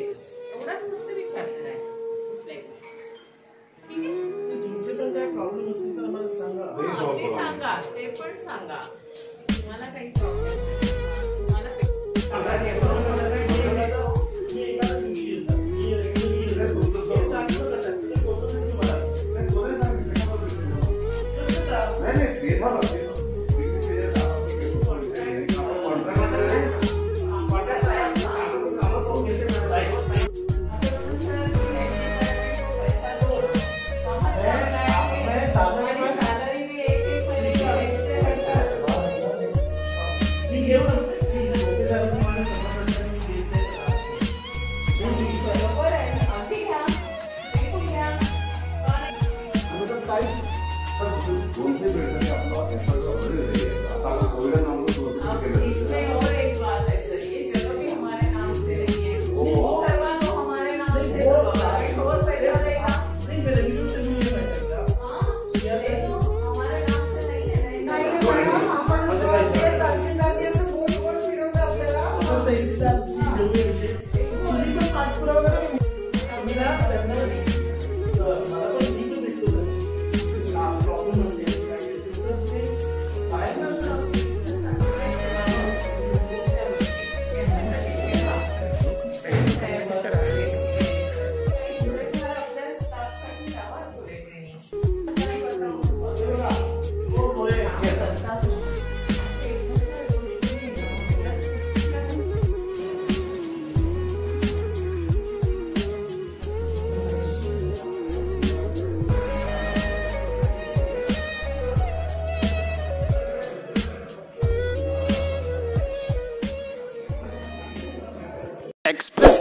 केलंस एवढाच फक्त विचार करायचा. कुठल्याही ठीक आहे? तुमचे पण काय प्रॉब्लेम असतील तर मला सांगा. ते सांगा. ते पण सांगा. तुम्हाला काही प्रॉब्लेम तुम्हाला guys.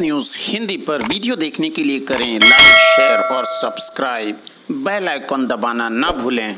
न्यूज़ हिंदी पर वीडियो देखने के लिए करें लाइक शेयर और सब्सक्राइब बेल आइकॉन दबाना ना भूलें।